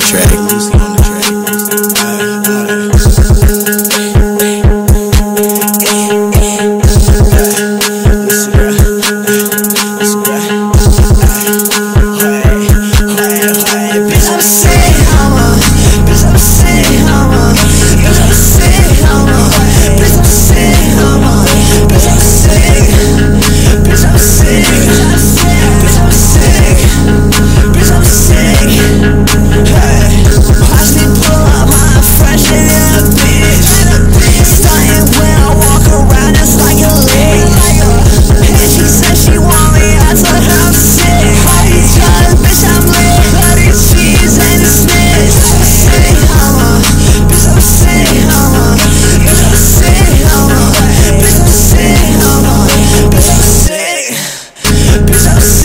track. Just